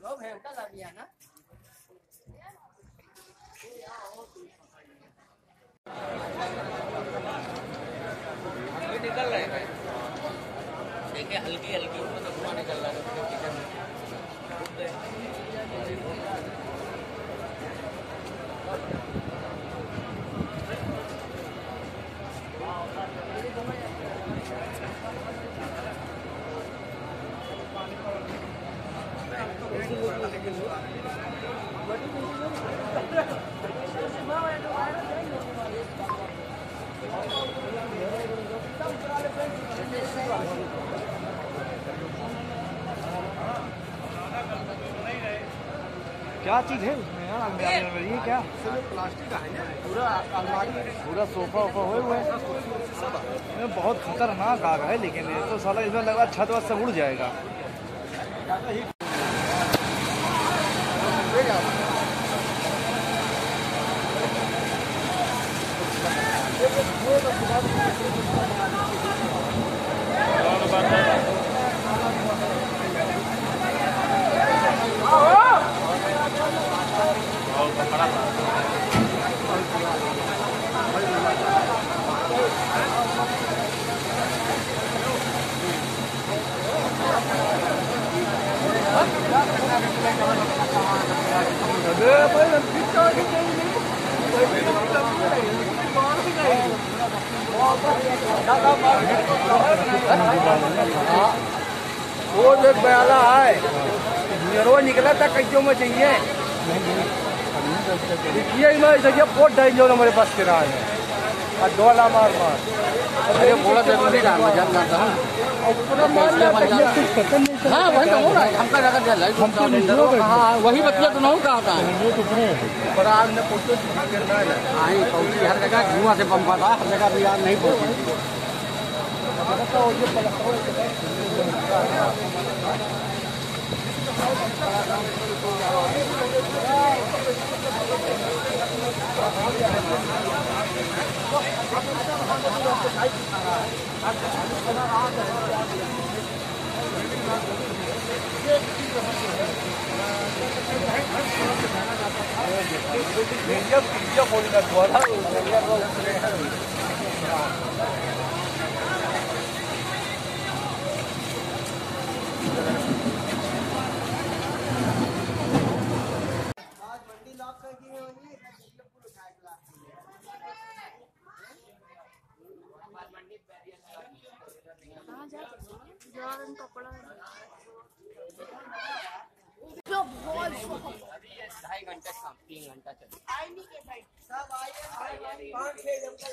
Lo भयंकर लगी है ना निकल रहे हैं देखिए हल्की हल्की मतलब निकल रहा है क्या चीज़ है उसमें यार? ये क्या? प्लास्टिक का है ना? पूरा अलमारी पूरा सोफा वोफा हुए हुए हैं। बहुत खतरनाक आग है लेकिन ये तो साला इसमें लगा छत वत सब उड़ जाएगा। वो जो बयाला है। रोज निकला था कईयों में चाहिए। देखिए मैं देखिए बहुत डाल जो हमारे पास किराया है और डोला मार मार। अरे थोड़ा ज़रूरी था मैं जान रहा था हाँ। वही तो हो रहा है हमका जगह दिया लाइट हाँ वही बतिया तो नहीं कहा था पर आग ने फ़ोटो करना है हाँ ही पहुँची हर जगह धुआँ से पंपा था हर जगह भी आग नहीं पहुँची Dia dia boleh nak buat apa? Dia boleh. जो बहुत अभी ये ढाई घंटा काम तीन घंटा चले आई नहीं के भाई और ज़्यादा